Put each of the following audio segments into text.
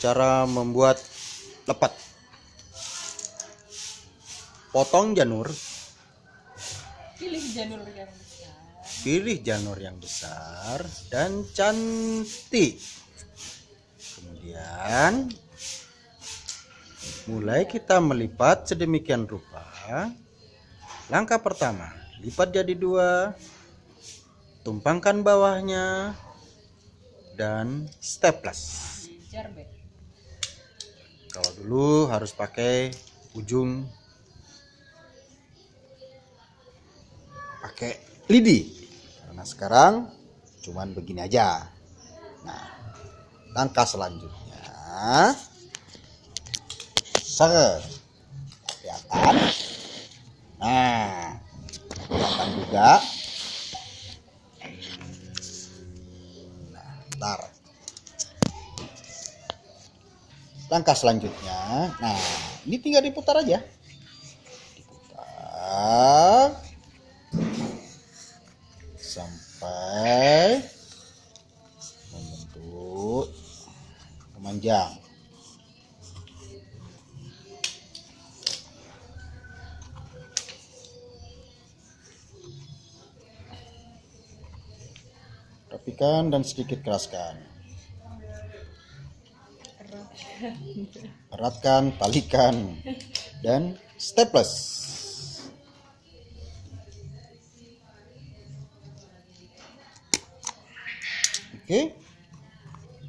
cara membuat lepat. Potong janur. Pilih janur yang besar. Pilih janur yang besar dan cantik. Kemudian mulai kita melipat sedemikian rupa. Langkah pertama lipat jadi dua tumpangkan bawahnya dan staples. Jar be kalau dulu harus pakai ujung. Pakai lidi. Karena sekarang cuman begini aja. Nah langkah selanjutnya. Ser kelihatan. Nah kelihatan juga. Nah ntar langkah selanjutnya. Nah ini tinggal diputar aja. Diputar. Sampai membentuk memanjang rapikan dan sedikit keraskan eratkan, talikan, dan staples. Oke,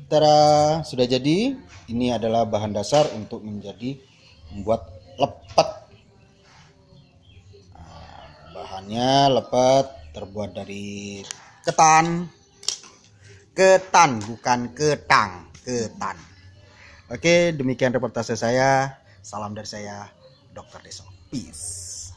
Tara sudah jadi. Ini adalah bahan dasar untuk menjadi membuat lepet. Nah, bahannya lepet terbuat dari ketan, ketan bukan ketang, ketan. Oke, demikian reportase saya. Salam dari saya, Dr. Deso. Peace.